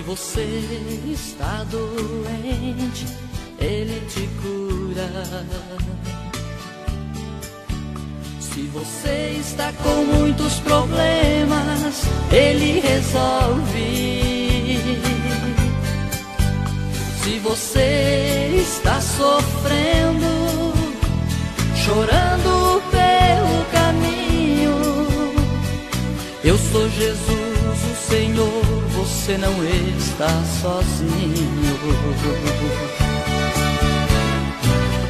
você está doente, Ele te cura. Se você está com muitos problemas, Ele resolve. Se você está sofrendo, chorando pelo caminho, eu sou Jesus, o Senhor, você não está sozinho.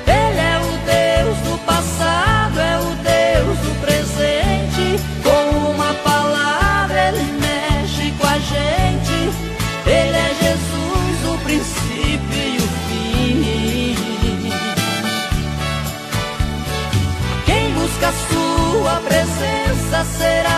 Ele é o Deus do passado, é o Deus do presente. Com uma palavra ele mexe com a gente. Ele é Jesus, o princípio e o fim. Quem busca a sua presença será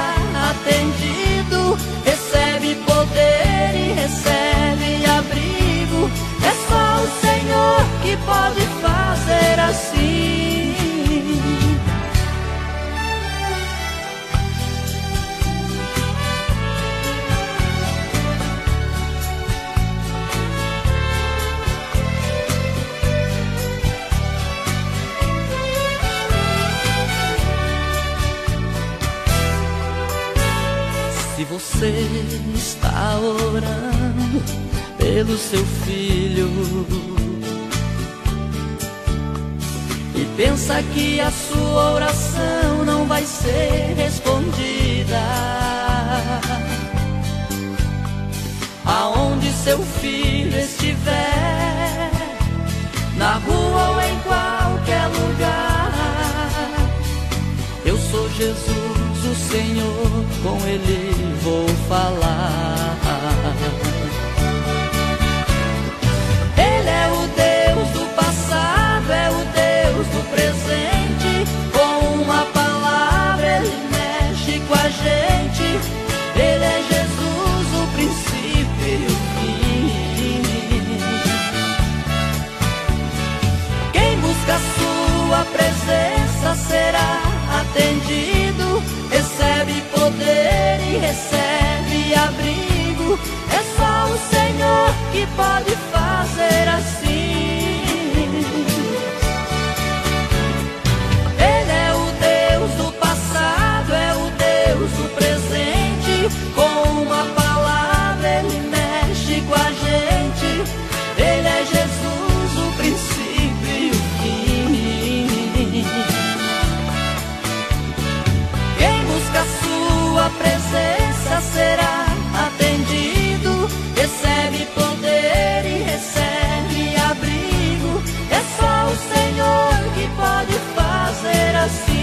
Se você está orando pelo seu filho e pensa que a sua oração não vai ser respondida, aonde seu filho estiver, na rua ou em qualquer lugar, eu sou Jesus, Senhor, com Ele vou falar. abrigo. É só o Senhor que pode fazer assim. Ele é o Deus do passado, é o Deus do presente. Com uma palavra ele mexe com a gente. Ele é Jesus, o princípio e o fim. Quem busca a sua presença será atendido, recebe poder e recebe abrigo. É só o Senhor que pode fazer assim.